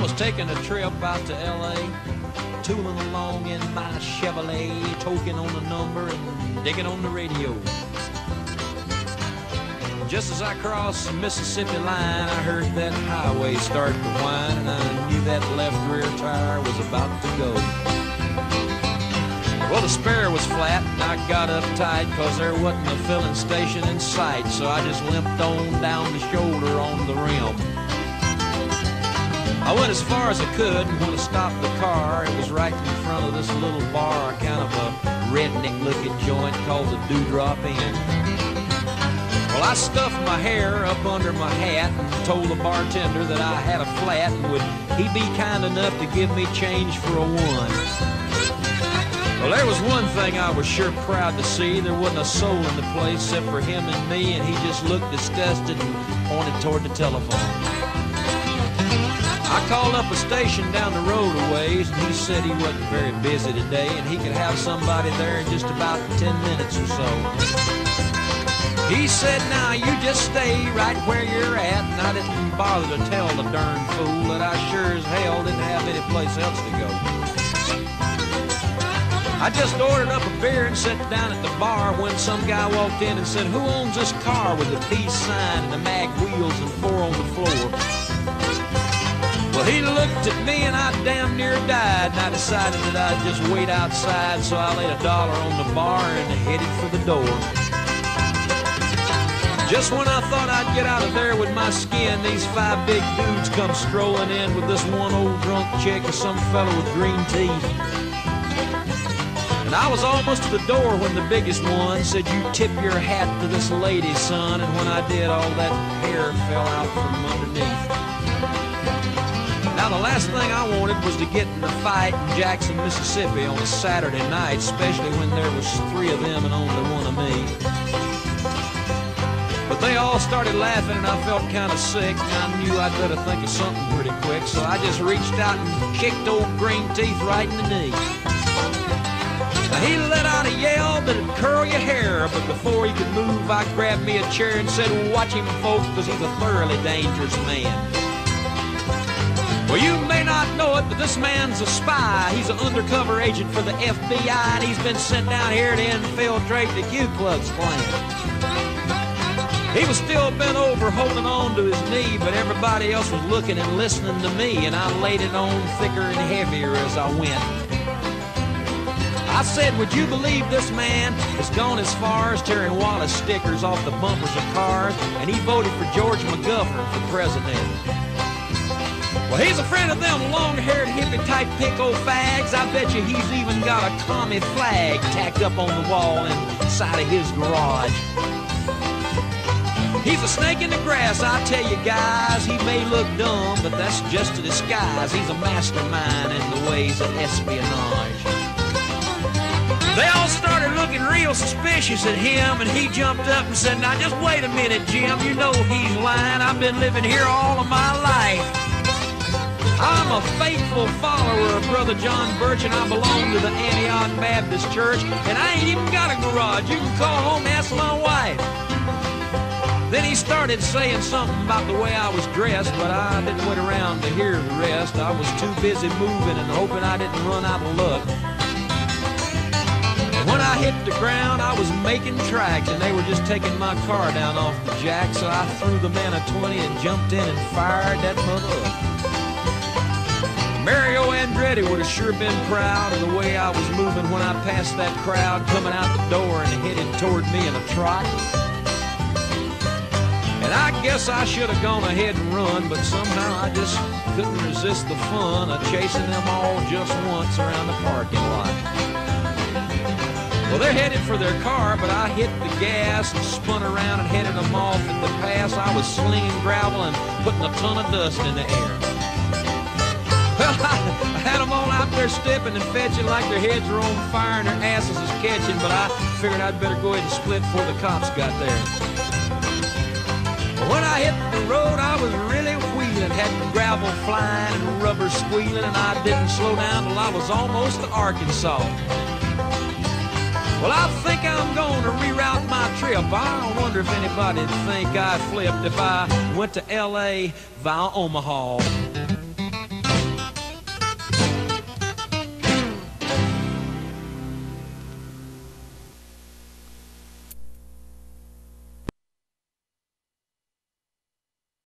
was taking a trip out to L.A., tooling along in my Chevrolet, toking on the number and digging on the radio. Just as I crossed the Mississippi line, I heard that highway start to whine, and I knew that left rear tire was about to go. Well, the spare was flat, and I got uptight because there wasn't a filling station in sight, so I just limped on down the shoulder on the rim. I went as far as I could, and when I stopped the car, it was right in front of this little bar, kind of a redneck-looking joint called the Dewdrop Inn. Well, I stuffed my hair up under my hat and told the bartender that I had a flat and would he be kind enough to give me change for a one. Well, there was one thing I was sure proud to see. There wasn't a soul in the place except for him and me, and he just looked disgusted and pointed toward the telephone. I called up a station down the road a ways, and he said he wasn't very busy today, and he could have somebody there in just about 10 minutes or so. He said, now you just stay right where you're at, and I didn't bother to tell the darn fool that I sure as hell didn't have any place else to go. I just ordered up a beer and sat down at the bar when some guy walked in and said, who owns this car with the peace sign and the mag wheels and four on the floor? Well, he looked at me and I damn near died, and I decided that I'd just wait outside, so I laid a dollar on the bar and headed for the door. Just when I thought I'd get out of there with my skin, these five big dudes come strolling in with this one old drunk chick and some fellow with green teeth. And I was almost to the door when the biggest one said, you tip your hat to this lady, son. And when I did, all that hair fell out from underneath. Now, the last thing I wanted was to get in a fight in Jackson, Mississippi on a Saturday night, especially when there was three of them and only one of me. But they all started laughing and I felt kind of sick. and I knew I'd better think of something pretty quick, so I just reached out and kicked old green teeth right in the knee. Now he let out a yell that'd curl your hair, but before he could move, I grabbed me a chair and said, watch him, folks, because he's a thoroughly dangerous man. Well, you may not know it, but this man's a spy. He's an undercover agent for the FBI, and he's been sent down here to infiltrate the Ku Klux Klan. He was still bent over, holding on to his knee, but everybody else was looking and listening to me, and I laid it on thicker and heavier as I went. I said, would you believe this man has gone as far as tearing Wallace stickers off the bumpers of cars, and he voted for George McGovern for president. Well, he's a friend of them long-haired hippie-type pinko fags. I bet you he's even got a commie flag tacked up on the wall inside of his garage. He's a snake in the grass, I tell you guys. He may look dumb, but that's just a disguise. He's a mastermind in the ways of espionage. They all started looking real suspicious at him, and he jumped up and said, Now just wait a minute, Jim. You know he's lying. I've been living here all of my life. Brother John Birch, and I belong to the Antioch Baptist Church, and I ain't even got a garage. You can call home and ask my wife. Then he started saying something about the way I was dressed, but I didn't wait around to hear the rest. I was too busy moving and hoping I didn't run out of luck. When I hit the ground, I was making tracks, and they were just taking my car down off the jack, so I threw the man a 20 and jumped in and fired that mother up. Andretti would have sure been proud of the way I was moving when I passed that crowd coming out the door and headed toward me in a trot. And I guess I should have gone ahead and run, but somehow I just couldn't resist the fun of chasing them all just once around the parking lot. Well, they're headed for their car, but I hit the gas and spun around and headed them off in the pass. I was slinging gravel and putting a ton of dust in the air. There stepping and fetching like their heads are on fire and their asses is catching, but I figured I'd better go ahead and split before the cops got there. When I hit the road, I was really wheeling, had gravel flying and rubber squealing, and I didn't slow down till I was almost to Arkansas. Well, I think I'm going to reroute my trip. I wonder if anybody'd think I flipped if I went to L.A. via Omaha.